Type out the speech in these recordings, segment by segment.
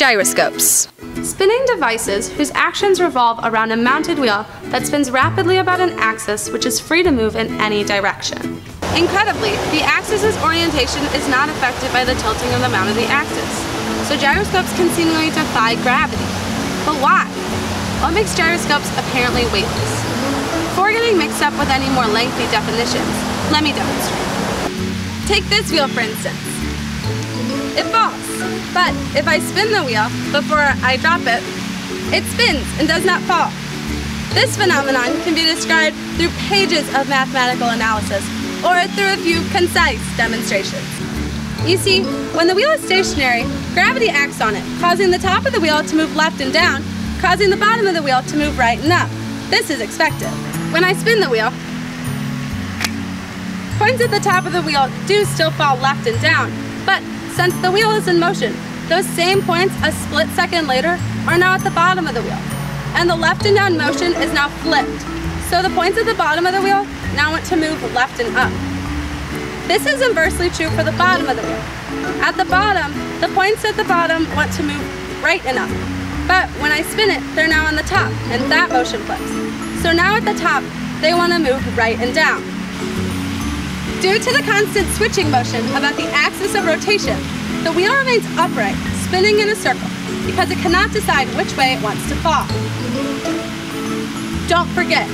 Gyroscopes. Spinning devices whose actions revolve around a mounted wheel that spins rapidly about an axis which is free to move in any direction. Incredibly, the axis's orientation is not affected by the tilting of the mount of the axis, so gyroscopes can seemingly defy gravity. But why? What makes gyroscopes apparently weightless? Before getting mixed up with any more lengthy definitions, let me demonstrate. Take this wheel for instance. It falls, but if I spin the wheel before I drop it, it spins and does not fall. This phenomenon can be described through pages of mathematical analysis or through a few concise demonstrations. You see, when the wheel is stationary, gravity acts on it, causing the top of the wheel to move left and down, causing the bottom of the wheel to move right and up. This is expected. When I spin the wheel, points at the top of the wheel do still fall left and down, but since the wheel is in motion, those same points a split second later are now at the bottom of the wheel, and the left and down motion is now flipped. So the points at the bottom of the wheel now want to move left and up. This is inversely true for the bottom of the wheel. At the bottom, the points at the bottom want to move right and up. But when I spin it, they're now on the top, and that motion flips. So now at the top, they want to move right and down. Due to the constant switching motion about the axis of rotation, the wheel remains upright, spinning in a circle, because it cannot decide which way it wants to fall. Don't forget,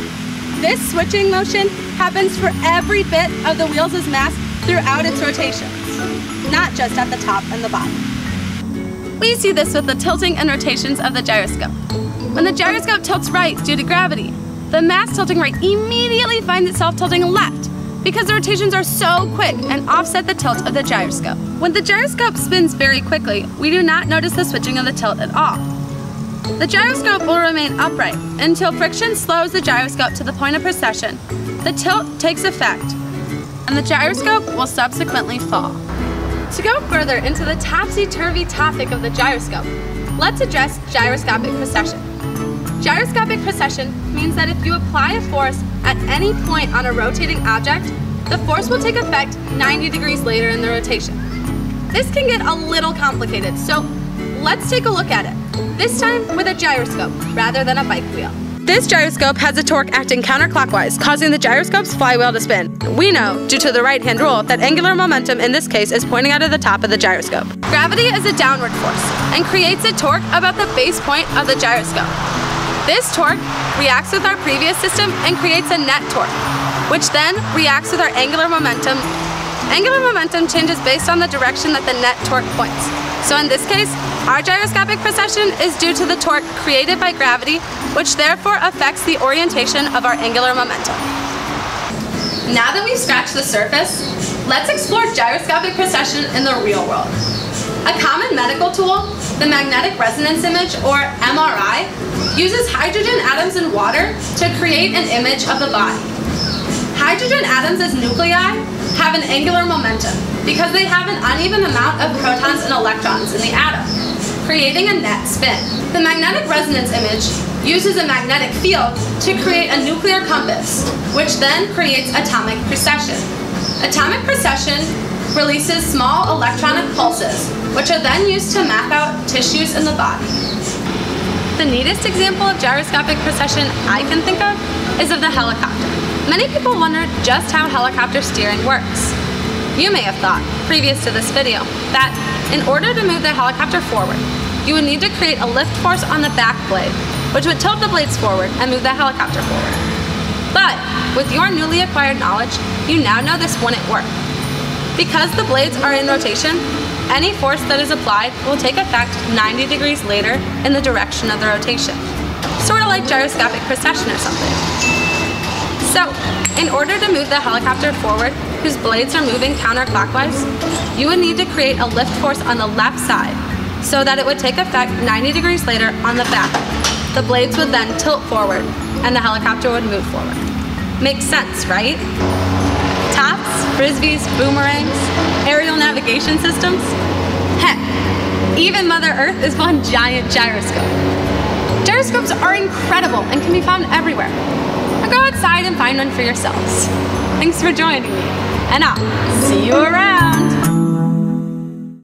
this switching motion happens for every bit of the wheel's mass throughout its rotations, not just at the top and the bottom. We see this with the tilting and rotations of the gyroscope. When the gyroscope tilts right due to gravity, the mass tilting right immediately finds itself tilting left because the rotations are so quick and offset the tilt of the gyroscope. When the gyroscope spins very quickly, we do not notice the switching of the tilt at all. The gyroscope will remain upright until friction slows the gyroscope to the point of precession. The tilt takes effect, and the gyroscope will subsequently fall. To go further into the topsy-turvy topic of the gyroscope, let's address gyroscopic precession. Gyroscopic precession means that if you apply a force at any point on a rotating object, the force will take effect 90 degrees later in the rotation. This can get a little complicated, so let's take a look at it, this time with a gyroscope rather than a bike wheel. This gyroscope has a torque acting counterclockwise, causing the gyroscope's flywheel to spin. We know, due to the right-hand rule, that angular momentum in this case is pointing out of the top of the gyroscope. Gravity is a downward force and creates a torque about the base point of the gyroscope. This torque reacts with our previous system and creates a net torque, which then reacts with our angular momentum. Angular momentum changes based on the direction that the net torque points. So in this case, our gyroscopic precession is due to the torque created by gravity, which therefore affects the orientation of our angular momentum. Now that we've scratched the surface, let's explore gyroscopic precession in the real world. A common medical tool, the magnetic resonance image, or MRI, uses hydrogen atoms in water to create an image of the body. Hydrogen atoms as nuclei have an angular momentum because they have an uneven amount of protons and electrons in the atom creating a net spin. The magnetic resonance image uses a magnetic field to create a nuclear compass, which then creates atomic precession. Atomic precession releases small electronic pulses, which are then used to map out tissues in the body. The neatest example of gyroscopic precession I can think of is of the helicopter. Many people wonder just how helicopter steering works. You may have thought, previous to this video, that in order to move the helicopter forward, you would need to create a lift force on the back blade, which would tilt the blades forward and move the helicopter forward. But with your newly acquired knowledge, you now know this wouldn't work. Because the blades are in rotation, any force that is applied will take effect 90 degrees later in the direction of the rotation. Sort of like gyroscopic precession or something. So, in order to move the helicopter forward, whose blades are moving counterclockwise, you would need to create a lift force on the left side so that it would take effect 90 degrees later on the back. The blades would then tilt forward and the helicopter would move forward. Makes sense, right? Frisbees, boomerangs, aerial navigation systems? Heck, even Mother Earth is one giant gyroscope. Gyroscopes are incredible and can be found everywhere. Now go outside and find one for yourselves. Thanks for joining me, and I'll see you around.